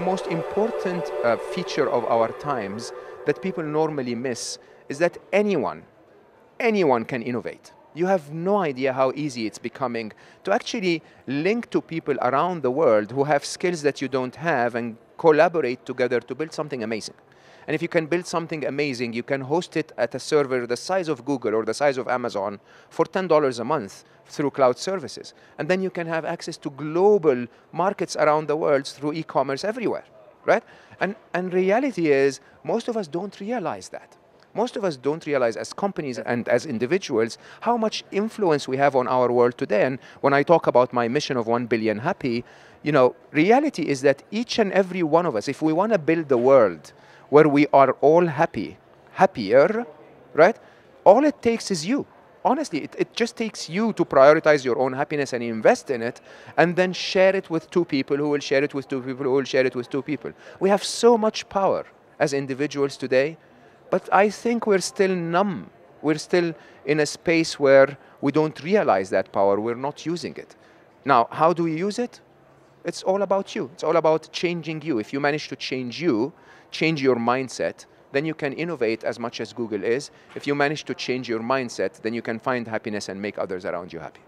most important uh, feature of our times that people normally miss is that anyone, anyone can innovate. You have no idea how easy it's becoming to actually link to people around the world who have skills that you don't have and collaborate together to build something amazing. And if you can build something amazing, you can host it at a server the size of Google or the size of Amazon for $10 a month through cloud services. And then you can have access to global markets around the world through e-commerce everywhere, right? And, and reality is, most of us don't realize that. Most of us don't realize as companies and as individuals how much influence we have on our world today. And when I talk about my mission of 1 billion happy, you know, reality is that each and every one of us, if we want to build the world where we are all happy, happier, right? All it takes is you. Honestly, it, it just takes you to prioritize your own happiness and invest in it, and then share it with two people who will share it with two people who will share it with two people. We have so much power as individuals today, but I think we're still numb. We're still in a space where we don't realize that power, we're not using it. Now, how do we use it? It's all about you. It's all about changing you. If you manage to change you, change your mindset, then you can innovate as much as Google is. If you manage to change your mindset, then you can find happiness and make others around you happy.